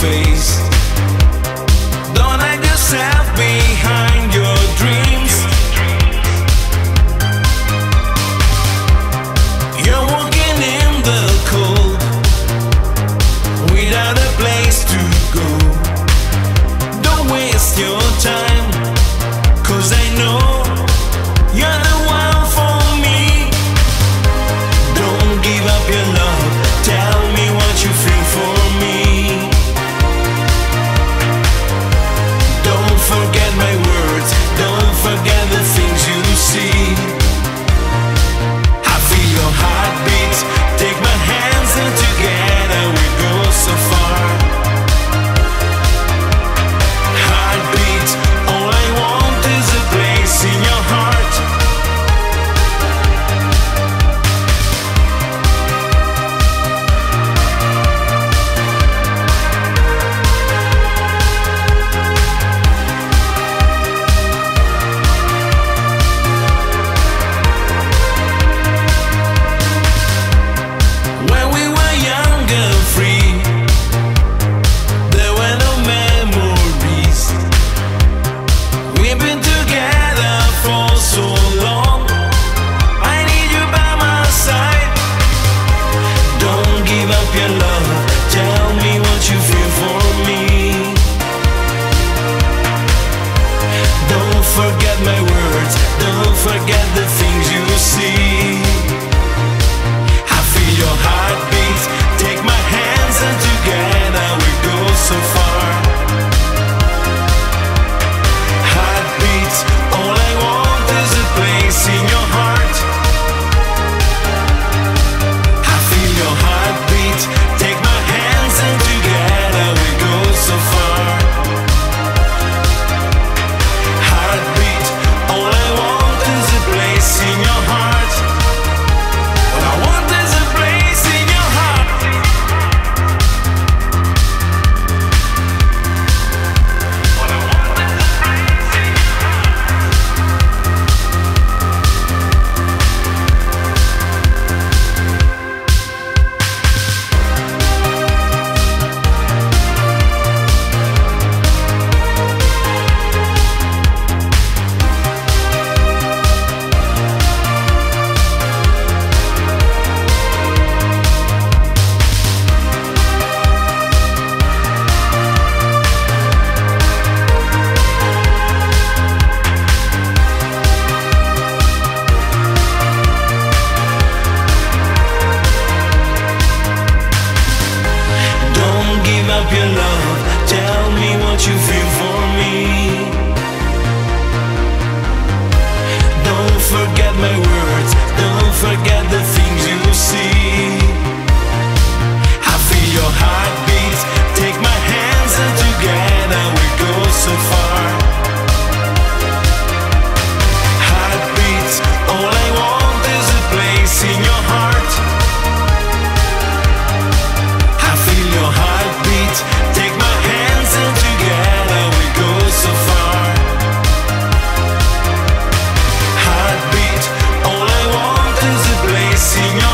face. Don't hide yourself behind your dreams. You're walking in the cold without a place to go. Don't waste your time, cause I know. your love. Tell me what you feel for me. Don't forget my words. Don't forget the things you see. I feel your heartbeat. Take my hands and together we go so far. your love. Tell me what you feel for me. Don't forget my words. Don't forget the things you see. I feel your heartbeat. Take my hands and together we go so far. Señor.